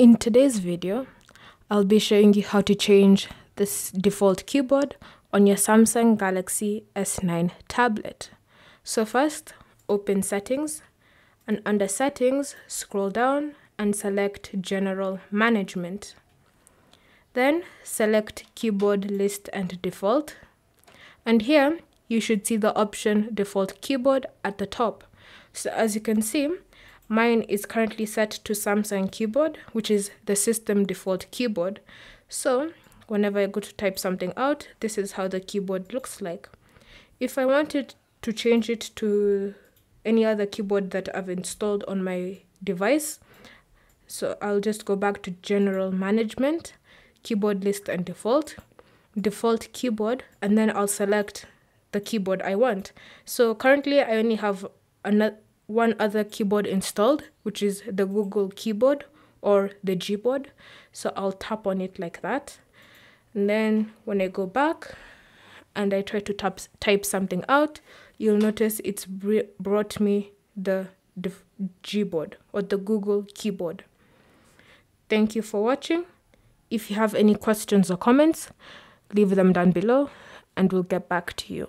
In today's video, I'll be showing you how to change this default keyboard on your Samsung Galaxy S9 tablet. So first, open settings and under settings, scroll down and select general management. Then select keyboard list and default. And here you should see the option default keyboard at the top. So as you can see, mine is currently set to Samsung keyboard, which is the system default keyboard. So whenever I go to type something out, this is how the keyboard looks like. If I wanted to change it to any other keyboard that I've installed on my device, so I'll just go back to general management, keyboard list and default, default keyboard, and then I'll select the keyboard I want. So currently I only have another one other keyboard installed, which is the Google keyboard or the Gboard. So I'll tap on it like that. And then when I go back and I try to tap, type something out, you'll notice it's brought me the, the Gboard or the Google keyboard. Thank you for watching. If you have any questions or comments, leave them down below and we'll get back to you.